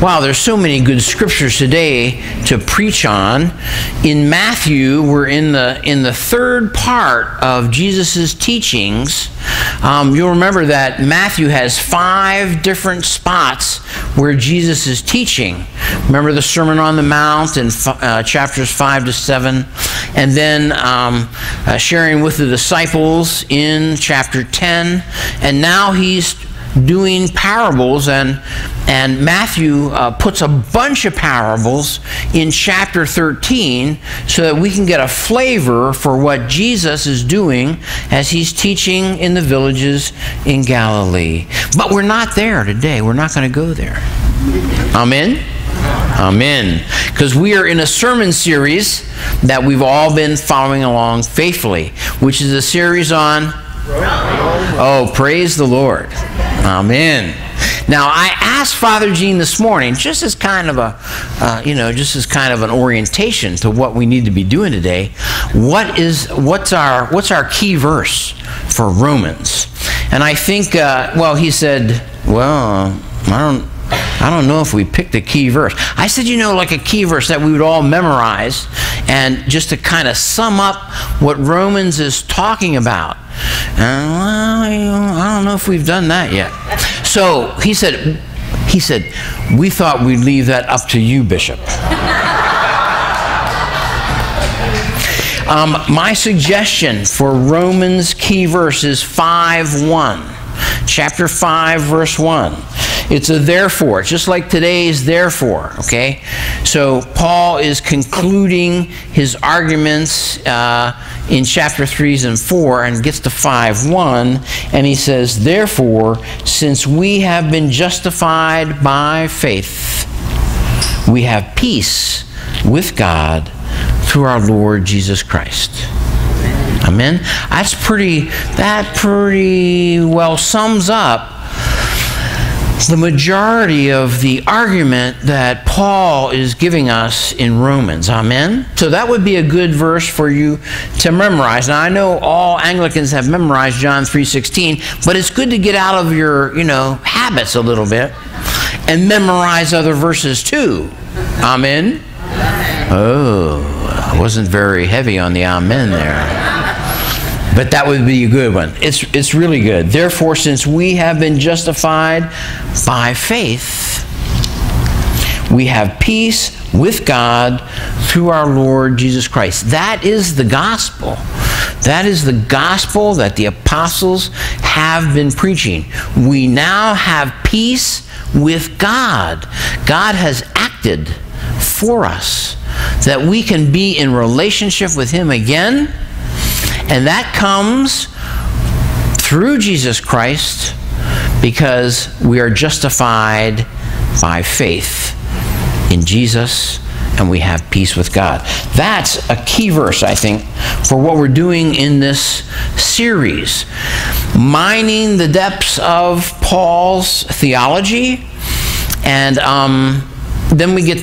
Wow, there's so many good scriptures today to preach on. In Matthew, we're in the in the third part of Jesus' teachings. Um, you'll remember that Matthew has five different spots where Jesus is teaching. Remember the Sermon on the Mount in uh, chapters 5 to 7, and then um, uh, sharing with the disciples in chapter 10, and now he's doing parables and and Matthew uh, puts a bunch of parables in chapter 13 so that we can get a flavor for what Jesus is doing as he's teaching in the villages in Galilee. But we're not there today. We're not going to go there. Amen. Amen. Because we are in a sermon series that we've all been following along faithfully, which is a series on Oh, praise the Lord. Amen. Now, I asked Father Gene this morning, just as kind of a, uh, you know, just as kind of an orientation to what we need to be doing today. What is, what's our, what's our key verse for Romans? And I think, uh, well, he said, well, I don't, I don't know if we picked a key verse. I said, you know, like a key verse that we would all memorize, and just to kind of sum up what Romans is talking about. And well, I don't know if we've done that yet. So he said, he said, we thought we'd leave that up to you, Bishop. Um, my suggestion for Romans key verse is 5 1. Chapter 5, verse 1. It's a therefore, just like today's therefore, okay? So Paul is concluding his arguments uh, in chapter 3 and 4 and gets to 5 1, and he says, Therefore, since we have been justified by faith, we have peace with God through our Lord Jesus Christ. Amen. That's pretty that pretty well sums up the majority of the argument that Paul is giving us in Romans. Amen? So that would be a good verse for you to memorize. Now I know all Anglicans have memorized John 3:16, but it's good to get out of your, you know, habits a little bit and memorize other verses too. Amen? Oh, I wasn't very heavy on the amen there. But that would be a good one. It's, it's really good. Therefore, since we have been justified by faith, we have peace with God through our Lord Jesus Christ. That is the gospel. That is the gospel that the apostles have been preaching. We now have peace with God. God has acted for us that we can be in relationship with Him again and that comes through Jesus Christ because we are justified by faith in Jesus and we have peace with God. That's a key verse, I think, for what we're doing in this series. Mining the depths of Paul's theology. And um, then we get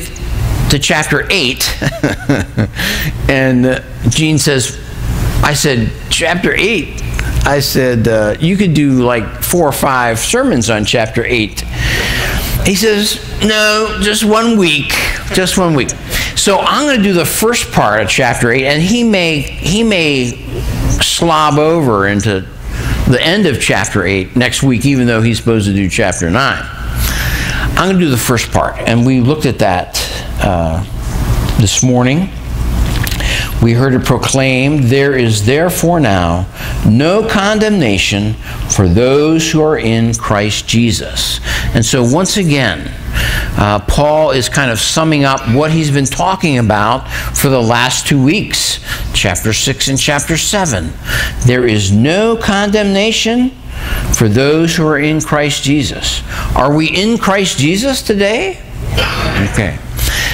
to chapter 8. and Gene says, I said, chapter 8. I said, uh, you could do like four or five sermons on chapter 8. He says, no, just one week. Just one week. So I'm going to do the first part of chapter 8, and he may, he may slob over into the end of chapter 8 next week, even though he's supposed to do chapter 9. I'm going to do the first part, and we looked at that uh, this morning we heard it proclaimed, There is therefore now no condemnation for those who are in Christ Jesus. And so, once again, uh, Paul is kind of summing up what he's been talking about for the last two weeks, chapter 6 and chapter 7. There is no condemnation for those who are in Christ Jesus. Are we in Christ Jesus today? Okay.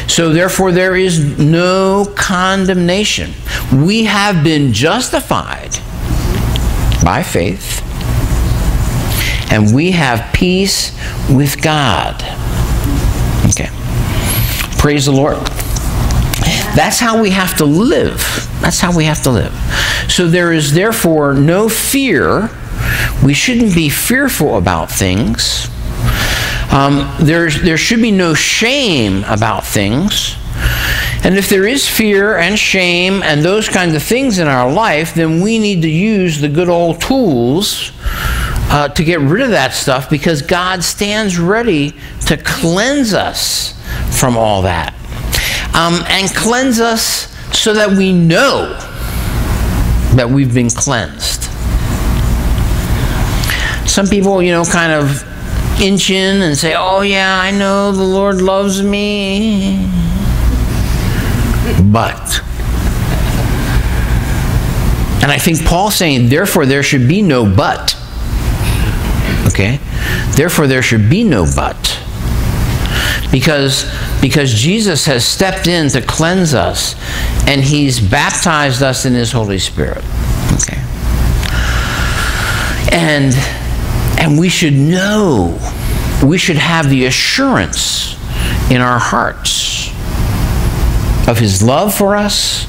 So therefore, there is no condemnation. We have been justified by faith, and we have peace with God. Okay. Praise the Lord. That's how we have to live. That's how we have to live. So there is therefore no fear. We shouldn't be fearful about things Um, there's, there should be no shame about things. And if there is fear and shame and those kinds of things in our life, then we need to use the good old tools uh, to get rid of that stuff because God stands ready to cleanse us from all that. Um, and cleanse us so that we know that we've been cleansed. Some people, you know, kind of inch in and say, Oh, yeah, I know the Lord loves me. But. And I think Paul's saying, therefore, there should be no but. Okay? Therefore, there should be no but. Because, because Jesus has stepped in to cleanse us and he's baptized us in his Holy Spirit. Okay? And, and we should know, we should have the assurance in our hearts of his love for us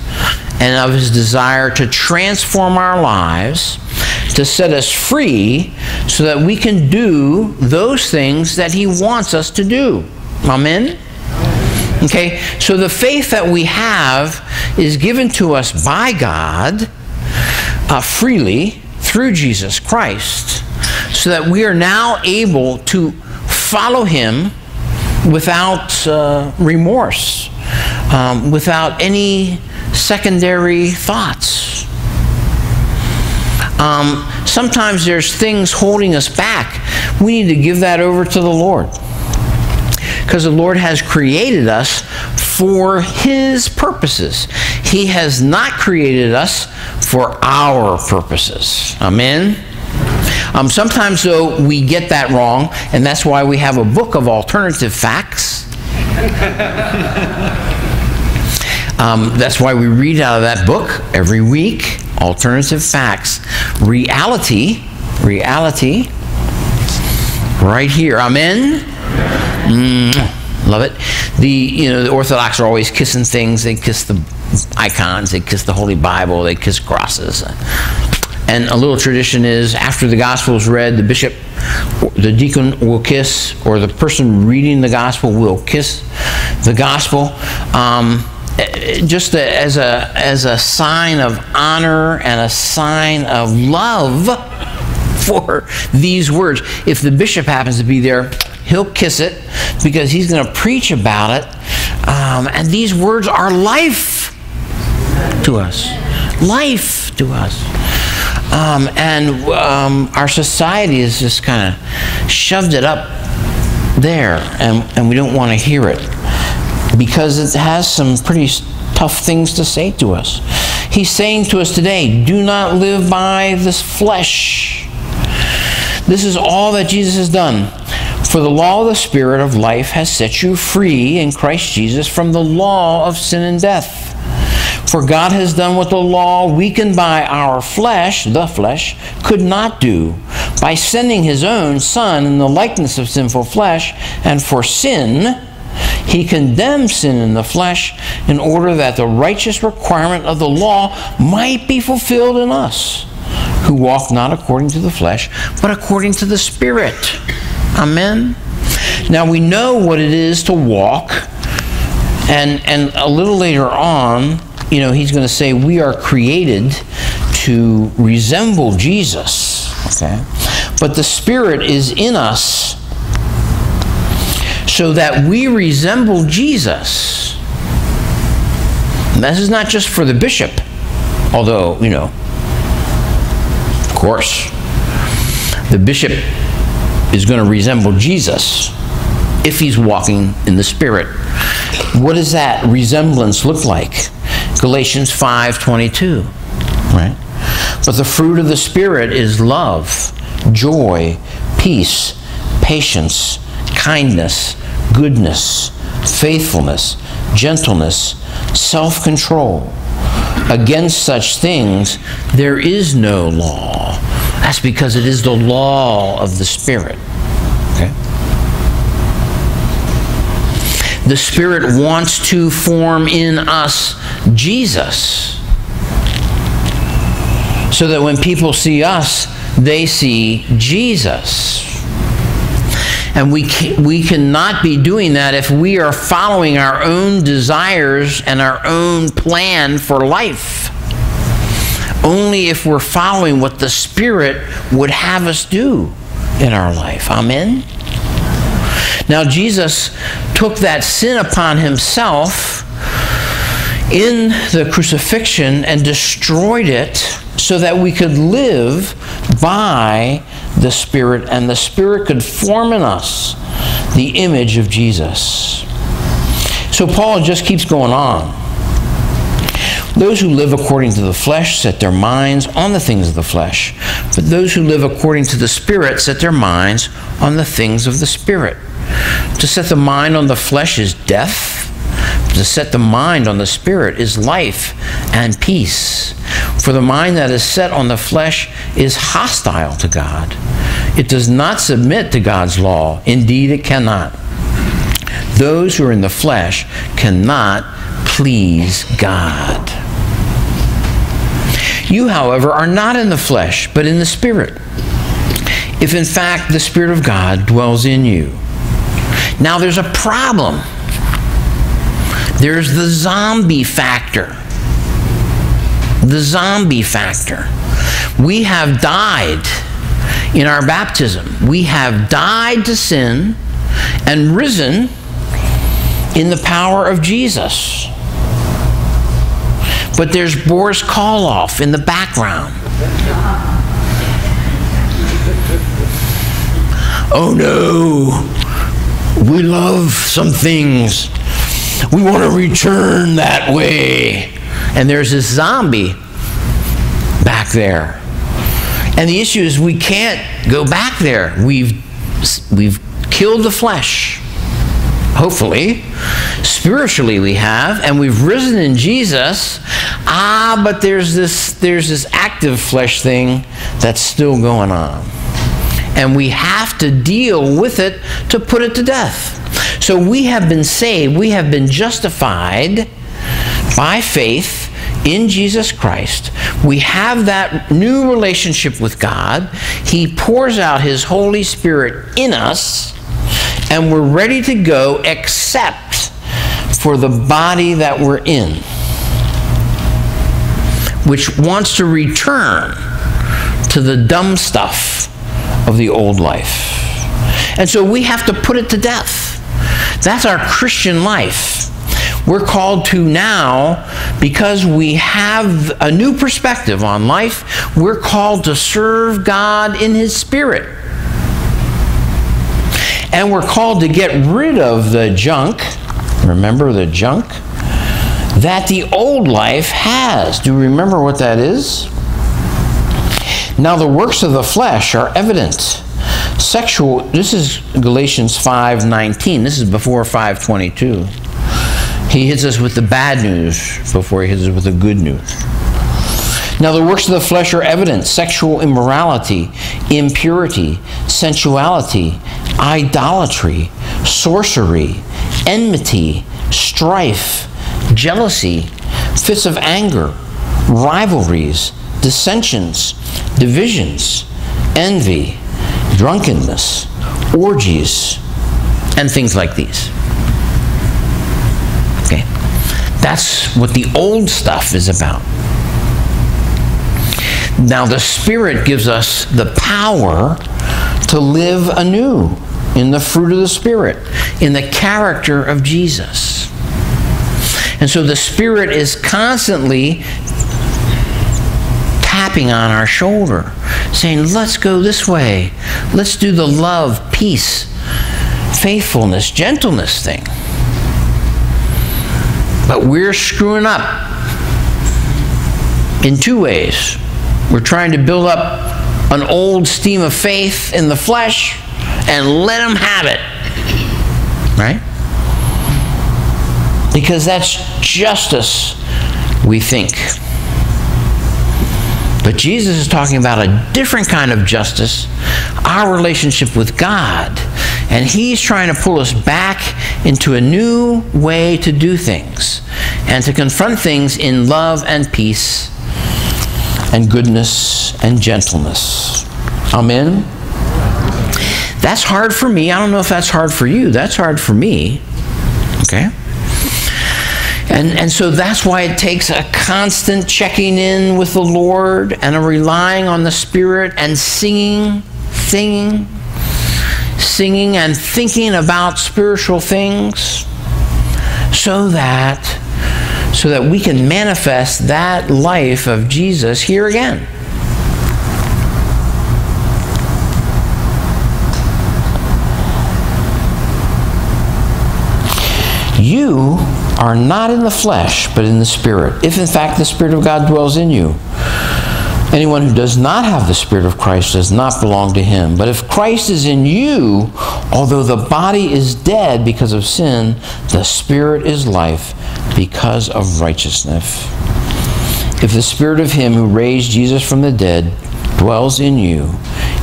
and of his desire to transform our lives to set us free so that we can do those things that He wants us to do. Amen? Okay, so the faith that we have is given to us by God uh, freely through Jesus Christ so that we are now able to follow Him without uh, remorse, um, without any secondary thoughts. Um, sometimes there's things holding us back. We need to give that over to the Lord. Because the Lord has created us for His purposes. He has not created us for our purposes. Amen? Um, sometimes, though, we get that wrong, and that's why we have a book of alternative facts. um, that's why we read out of that book every week alternative facts, reality, reality, right here. Amen. Mm, love it. The you know the Orthodox are always kissing things. They kiss the icons. They kiss the Holy Bible. They kiss crosses. And a little tradition is after the gospel is read, the bishop, the deacon will kiss, or the person reading the gospel will kiss the gospel. Um, just as a as a sign of honor and a sign of love for these words. If the bishop happens to be there, he'll kiss it because he's going to preach about it. Um, and these words are life to us, life to us. Um, and um, our society has just kind of shoved it up there, and, and we don't want to hear it because it has some pretty tough things to say to us. He's saying to us today, do not live by this flesh. This is all that Jesus has done. For the law of the Spirit of life has set you free in Christ Jesus from the law of sin and death. For God has done what the law, weakened by our flesh, the flesh, could not do, by sending his own Son in the likeness of sinful flesh, and for sin, he condemned sin in the flesh in order that the righteous requirement of the law might be fulfilled in us, who walk not according to the flesh, but according to the Spirit. Amen. Now we know what it is to walk, and, and a little later on, you know, he's going to say we are created to resemble Jesus. Okay? But the Spirit is in us so that we resemble Jesus. And this is not just for the bishop, although, you know, of course, the bishop is going to resemble Jesus if he's walking in the Spirit. What does that resemblance look like? Galatians 5:22, right? But the fruit of the Spirit is love, joy, peace, patience, kindness, goodness, faithfulness, gentleness, self control. Against such things there is no law. That's because it is the law of the Spirit. Okay? The Spirit wants to form in us Jesus. So that when people see us, they see Jesus. And we, can, we cannot be doing that if we are following our own desires and our own plan for life. Only if we're following what the Spirit would have us do in our life. Amen? Now, Jesus took that sin upon himself in the crucifixion and destroyed it so that we could live by the Spirit and the Spirit could form in us the image of Jesus. So Paul just keeps going on. Those who live according to the flesh set their minds on the things of the flesh, but those who live according to the Spirit set their minds on the things of the Spirit. To set the mind on the flesh is death. To set the mind on the Spirit is life and peace. For the mind that is set on the flesh is hostile to God. It does not submit to God's law. Indeed, it cannot. Those who are in the flesh cannot please God. You, however, are not in the flesh, but in the Spirit. If in fact the Spirit of God dwells in you. Now there's a problem. There's the zombie factor. The zombie factor. We have died in our baptism. We have died to sin and risen in the power of Jesus. But there's Boris Karloff in the background. Oh no, we love some things. We want to return that way. And there's this zombie back there. And the issue is we can't go back there. We've, we've killed the flesh. Hopefully. Spiritually we have, and we've risen in Jesus. Ah, but there's this there's this active flesh thing that's still going on and we have to deal with it to put it to death. So we have been saved, we have been justified by faith in Jesus Christ. We have that new relationship with God. He pours out His Holy Spirit in us, and we're ready to go except for the body that we're in, which wants to return to the dumb stuff of the old life. And so we have to put it to death. That's our Christian life. We're called to now, because we have a new perspective on life, we're called to serve God in His Spirit. And we're called to get rid of the junk. Remember the junk? That the old life has. Do you remember what that is? Now the works of the flesh are evident. Sexual, this is Galatians 5:19. This is before 5:22. He hits us with the bad news before he hits us with the good news. Now, the works of the flesh are evident sexual immorality, impurity, sensuality, idolatry, sorcery, enmity, strife, jealousy, fits of anger, rivalries, dissensions, divisions, envy, drunkenness, orgies, and things like these. Okay? That's what the old stuff is about. Now, the Spirit gives us the power to live anew in the fruit of the Spirit, in the character of Jesus. And so the Spirit is constantly tapping on our shoulder, saying, Let's go this way. Let's do the love, peace, faithfulness, gentleness thing. But we're screwing up in two ways. We're trying to build up an old steam of faith in the flesh and let them have it. Right? Because that's justice, we think. But Jesus is talking about a different kind of justice, our relationship with God. And he's trying to pull us back into a new way to do things and to confront things in love and peace and goodness and gentleness. Amen. That's hard for me. I don't know if that's hard for you. That's hard for me. Okay? And, and so that's why it takes a constant checking in with the Lord and a relying on the Spirit and singing, singing, singing and thinking about spiritual things so that so that we can manifest that life of Jesus here again. You are not in the flesh, but in the Spirit, if in fact the Spirit of God dwells in you. Anyone who does not have the Spirit of Christ does not belong to him. But if Christ is in you, although the body is dead because of sin, the Spirit is life because of righteousness. If the Spirit of him who raised Jesus from the dead dwells in you,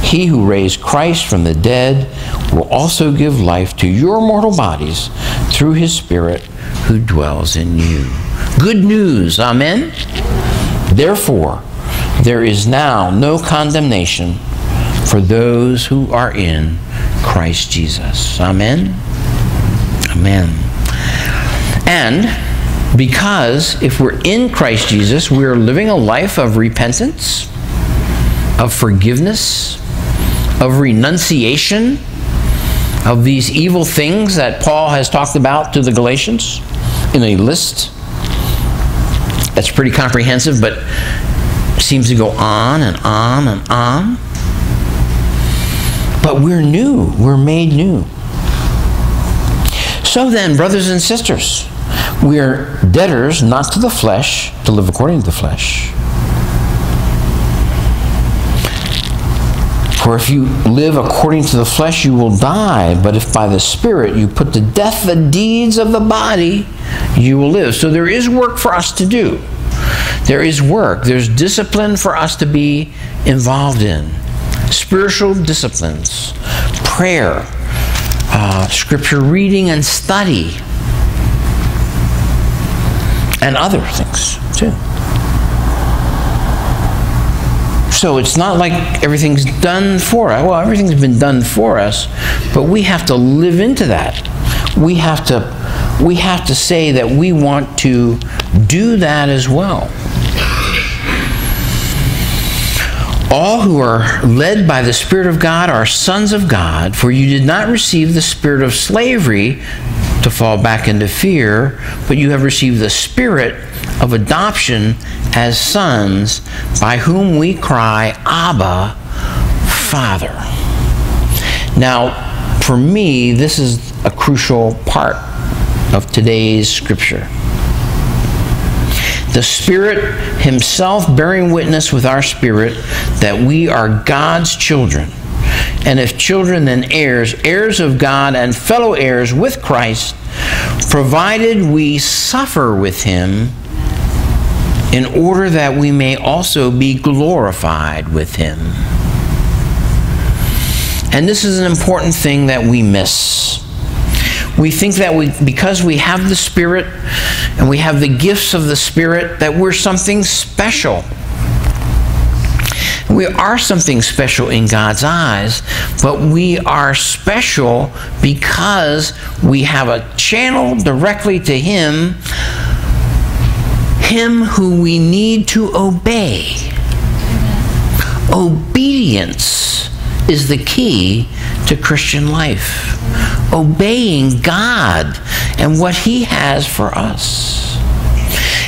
he who raised Christ from the dead will also give life to your mortal bodies through his Spirit who dwells in you. Good news, amen? Therefore, there is now no condemnation for those who are in Christ Jesus. Amen? Amen. And because if we're in Christ Jesus, we're living a life of repentance, of forgiveness, of renunciation of these evil things that Paul has talked about to the Galatians in a list that's pretty comprehensive, but seems to go on and on and on. But we're new, we're made new. So then, brothers and sisters, we are debtors not to the flesh, to live according to the flesh. For if you live according to the flesh, you will die. But if by the Spirit you put to death the deeds of the body, you will live. So there is work for us to do. There is work. There's discipline for us to be involved in. Spiritual disciplines, prayer, uh, scripture reading and study, and other things too. So it's not like everything's done for us. Well, everything's been done for us, but we have to live into that. We have to we have to say that we want to do that as well. All who are led by the Spirit of God are sons of God, for you did not receive the spirit of slavery to fall back into fear, but you have received the spirit of adoption as sons, by whom we cry, Abba, Father. Now, for me, this is a crucial part of today's scripture. The Spirit Himself bearing witness with our spirit that we are God's children. And if children, then heirs, heirs of God and fellow heirs with Christ, provided we suffer with Him in order that we may also be glorified with him. And this is an important thing that we miss. We think that we, because we have the Spirit and we have the gifts of the Spirit, that we're something special. We are something special in God's eyes, but we are special because we have a channel directly to Him him who we need to obey. Obedience is the key to Christian life. Obeying God and what He has for us.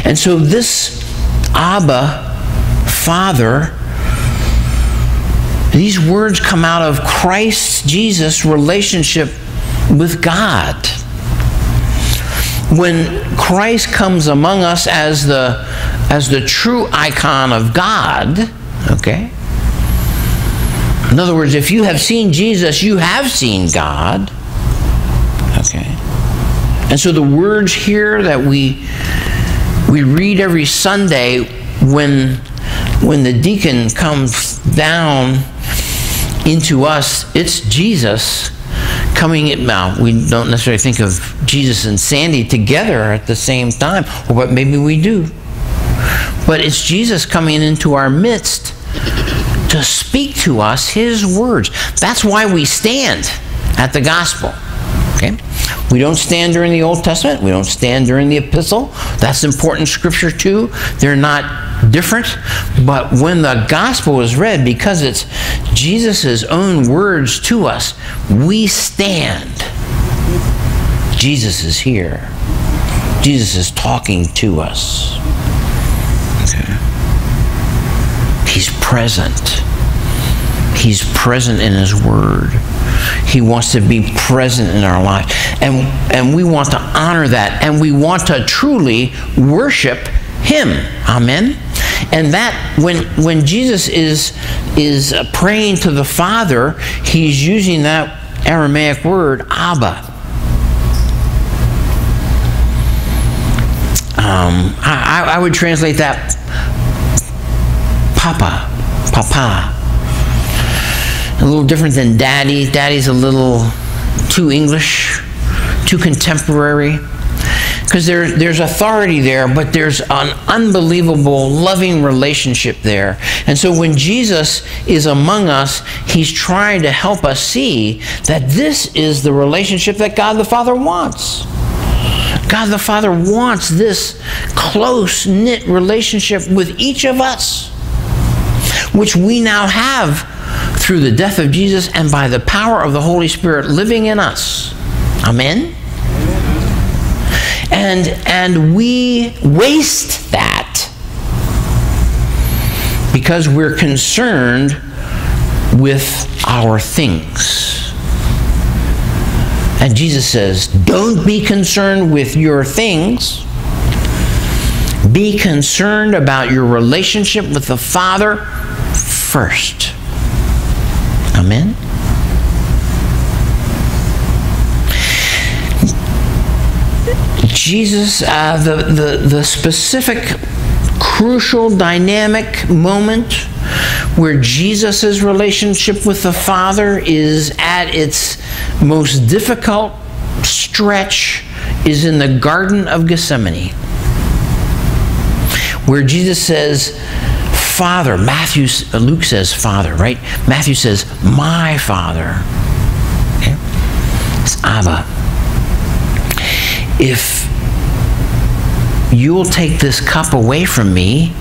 And so, this Abba, Father, these words come out of Christ Jesus' relationship with God when Christ comes among us as the as the true icon of God, okay? In other words, if you have seen Jesus, you have seen God. Okay. And so the words here that we we read every Sunday when when the deacon comes down into us, it's Jesus coming in now we don't necessarily think of jesus and sandy together at the same time or what maybe we do but it's jesus coming into our midst to speak to us His words. That's why we stand at the gospel. Okay? We don't stand during the Old Testament. We don't stand during the epistle. That's important scripture too. They're not different. But when the gospel is read, because it's Jesus' own words to us, we stand. Jesus is here. Jesus is talking to us. Okay. He's present. He's present in His Word. He wants to be present in our life. And, and we want to honor that. And we want to truly worship Him. Amen? And that, when, when Jesus is, is praying to the Father, He's using that Aramaic word, Abba. Um, I, I would translate that Papa, Papa a little different than daddy. Daddy's a little too English, too contemporary. Because there, there's authority there, but there's an unbelievable, loving relationship there. And so when Jesus is among us, he's trying to help us see that this is the relationship that God the Father wants. God the Father wants this close knit relationship with each of us, which we now have through the death of Jesus and by the power of the Holy Spirit living in us. Amen? And, and we waste that because we're concerned with our things. And Jesus says, don't be concerned with your things. Be concerned about your relationship with the Father first. Amen? Jesus, uh, the, the, the specific, crucial, dynamic moment where Jesus' relationship with the Father is at its most difficult stretch is in the Garden of Gethsemane, where Jesus says, Father. Matthew, Luke says Father, right? Matthew says my Father. Okay? It's Abba. If you'll take this cup away from me,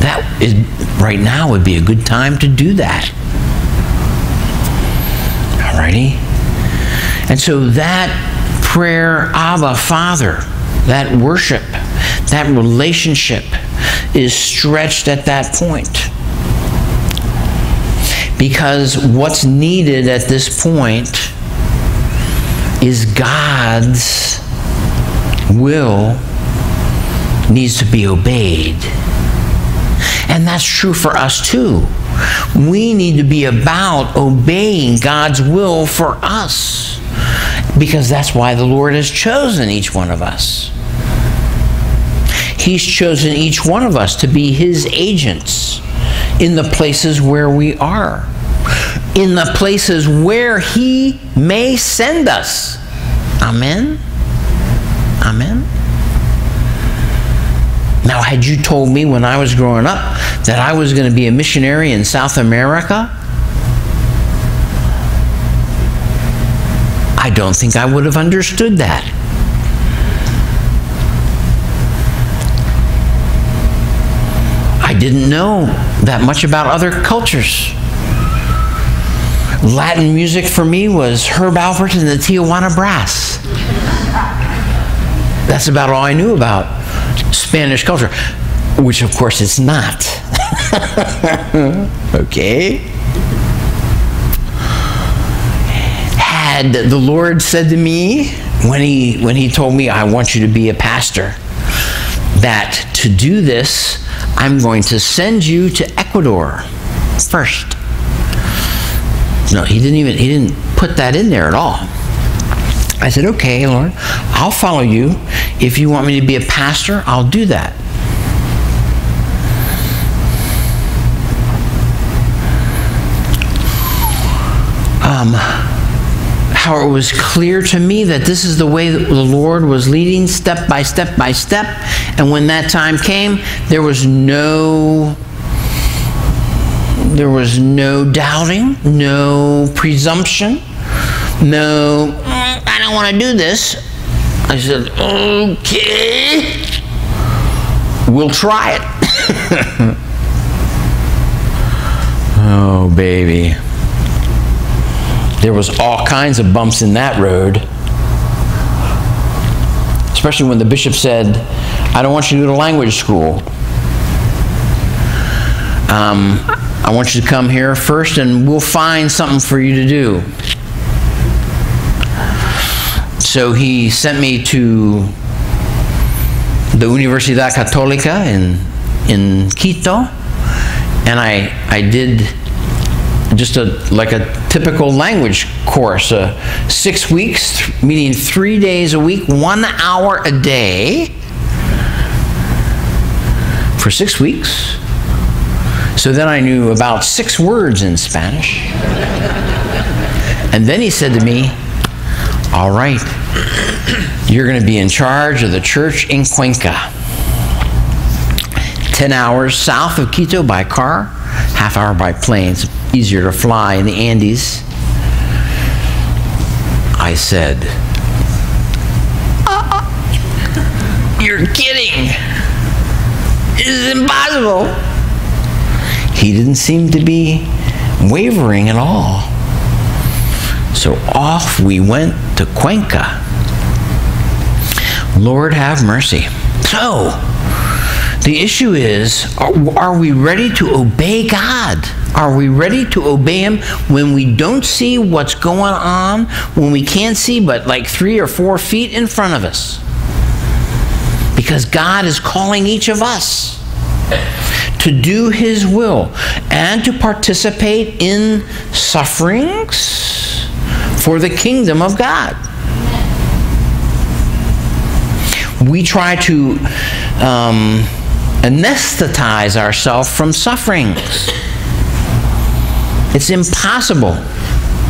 that is, right now would be a good time to do that. Alrighty? And so that prayer, Abba, Father, that worship, that relationship is stretched at that point. Because what's needed at this point is God's will needs to be obeyed. And that's true for us too. We need to be about obeying God's will for us because that's why the Lord has chosen each one of us. He's chosen each one of us to be His agents in the places where we are, in the places where He may send us. Amen? Amen? Now, had you told me when I was growing up that I was going to be a missionary in South America, I don't think I would have understood that. I didn't know that much about other cultures. Latin music for me was Herb Alpert and the Tijuana Brass. That's about all I knew about Spanish culture, which of course it's not. okay? Had the Lord said to me when he when he told me I want you to be a pastor that to do this I'm going to send you to Ecuador first. No, he didn't even he didn't put that in there at all. I said, "Okay, Lord, I'll follow you. If you want me to be a pastor, I'll do that." Um, how it was clear to me that this is the way the Lord was leading step by step by step. And when that time came, there was no There was no doubting, no presumption, no, "Mm, I don't want to do this. I said, okay, we'll try it. oh, baby. There was all kinds of bumps in that road. Especially when the bishop said, I don't want you to go to language school. Um, I want you to come here first and we'll find something for you to do. So he sent me to the Universidad Católica in, in Quito, and I, I did just a like a typical language course, uh, six weeks, th- meeting three days a week, one hour a day for six weeks. So then I knew about six words in Spanish. And then he said to me, All right, you're going to be in charge of the church in Cuenca. 10 hours south of Quito by car, half hour by plane. It's easier to fly in the Andes. I said, "Uh-uh. You're kidding. This is impossible. He didn't seem to be wavering at all. So off we went to Cuenca. Lord have mercy. So, the issue is are, are, we ready to obey God? Are we ready to obey Him when we don't see what's going on, when we can't see but like three or four feet in front of us? Because God is calling each of us to do His will and to participate in sufferings for the kingdom of God. We try to um, anesthetize ourselves from sufferings. It's impossible.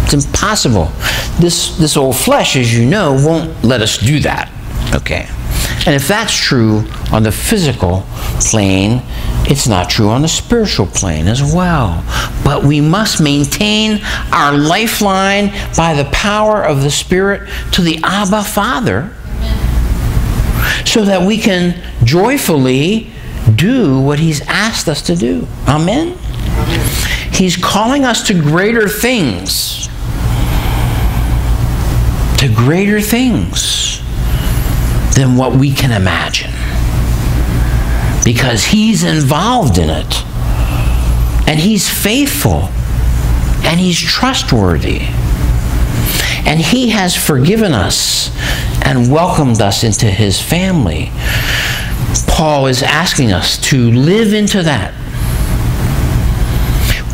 It's impossible. This, this old flesh, as you know, won't let us do that. Okay. And if that's true on the physical plane, it's not true on the spiritual plane as well. But we must maintain our lifeline by the power of the Spirit to the Abba Father so that we can joyfully do what He's asked us to do. Amen? He's calling us to greater things. To greater things than what we can imagine. Because He's involved in it. And He's faithful. And He's trustworthy. And He has forgiven us and welcomed us into His family. Paul is asking us to live into that.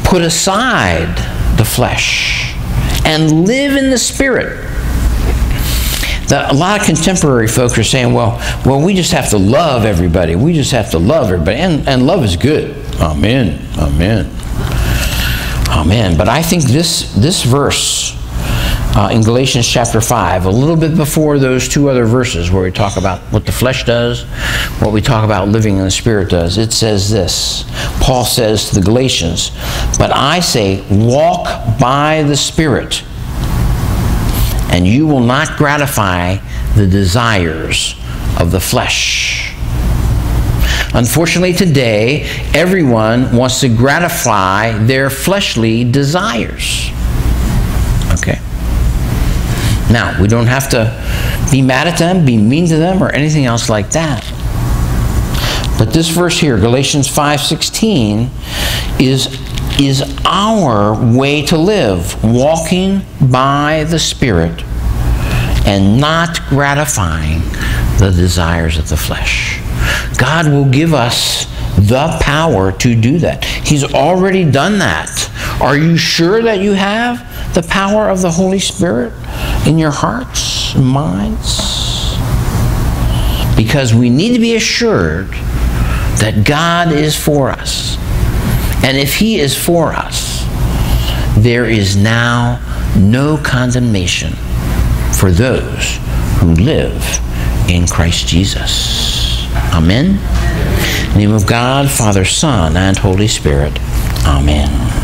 Put aside the flesh and live in the spirit. That a lot of contemporary folks are saying, well, well, we just have to love everybody. We just have to love everybody. And, and love is good. Amen. Amen. Amen. But I think this, this verse uh, in Galatians chapter 5, a little bit before those two other verses where we talk about what the flesh does, what we talk about living in the Spirit does, it says this. Paul says to the Galatians, But I say, walk by the Spirit, and you will not gratify the desires of the flesh. Unfortunately, today, everyone wants to gratify their fleshly desires. Okay? Now, we don't have to be mad at them, be mean to them, or anything else like that. But this verse here, Galatians 5:16, is, is our way to live, walking by the Spirit and not gratifying the desires of the flesh. God will give us the power to do that. He's already done that. Are you sure that you have the power of the Holy Spirit in your hearts and minds? Because we need to be assured that God is for us. And if He is for us, there is now no condemnation for those who live in Christ Jesus. Amen. Name of God, Father, Son, and Holy Spirit. Amen.